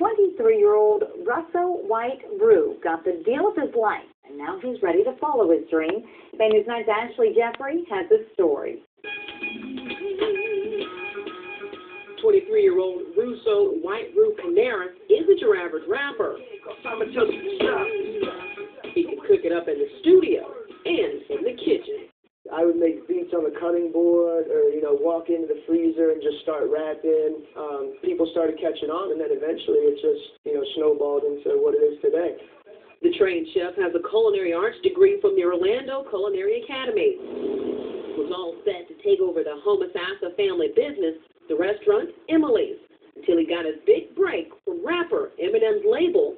23-year-old Russell White Roux got the deal of his life, and now he's ready to follow his dream. Bay News 9's Ashley Jeffrey has the story. 23-year-old Russo White Roux Canaris isn't your average rapper. He can cook it up in the studio and in the kitchen. I would make beats on the cutting board or, you know, walk into the freezer and just start rapping. Um, people started catching on, and then eventually it just, you know, snowballed into what it is today. The trained chef has a culinary arts degree from the Orlando Culinary Academy. Was all set to take over the Homosassa family business, the restaurant Emily's, until he got his big break from rapper Eminem's label,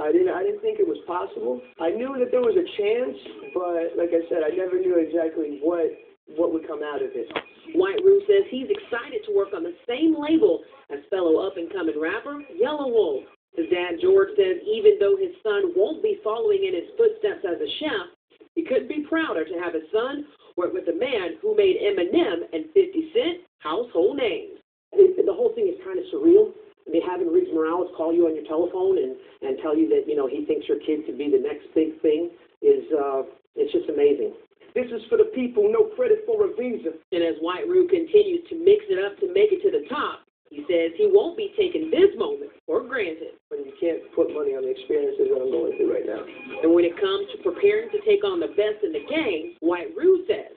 I didn't, I didn't think it was possible. I knew that there was a chance, but like I said, I never knew exactly what what would come out of it. White Roux says he's excited to work on the same label as fellow up-and-coming rapper Yelawolf. His dad George says even though his son won't be following in his footsteps as a chef, he couldn't be prouder to have his son work with the man who made Eminem and 50 Cent household names. It, the whole thing is kind of surreal. I mean, having Riggs Morales call you on your telephone and, and tell you that, you know, he thinks your kid could be the next big thing is, uh, it's just amazing. This is for the people, no credit for a visa. And as White Roux continues to mix it up to make it to the top, he says he won't be taking this moment for granted. When you can't put money on the experiences that I'm going through right now. And when it comes to preparing to take on the best in the game, White Roux says,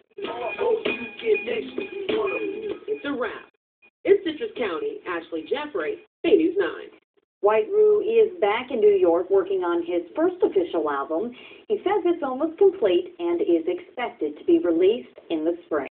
it's a wrap. In Citrus County, Ashley Jeffrey, Bay News 9. White Roux is back in New York working on his first official album. He says it's almost complete and is expected to be released in the spring.